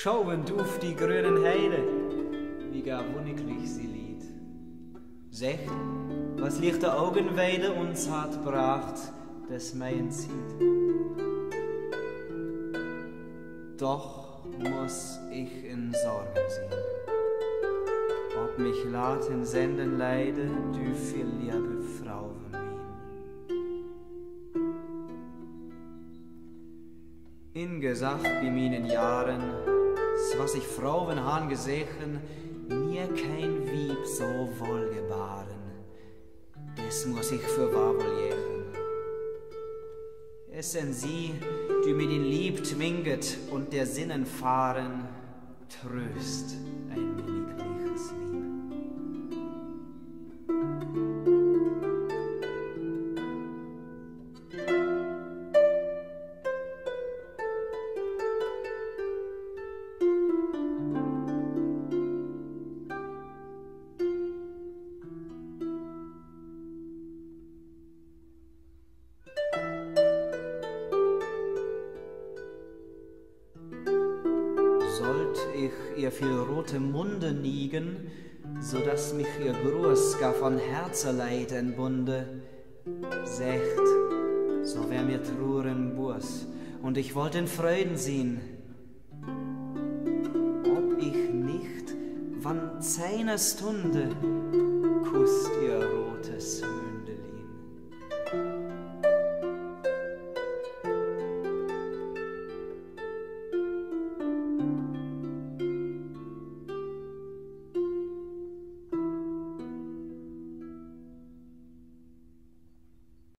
schauend auf die grünen Heide, wie gar wunderlich sie lied. Secht, was lichte Augenweide uns hat bracht, des Meien zieht. Doch muss ich in Sorgen sehen, ob mich laten senden leide, du viel liebe Frau In Gesagt wie meinen Jahren, was ich Frauen han gesehen, mir kein Wieb so wohl gebaren. Das muss ich für wahr jächen. Es sind sie, die mir den Lieb twinget und der Sinnen fahren, tröst ihr viel rote Munde niegen, so dass mich ihr Gruß gar von Herzeleid entbunde. Secht, so wär mir truren Burs, und ich wollt in Freuden sehen. Ob ich nicht, wann seiner Stunde, kusst ihr rotes.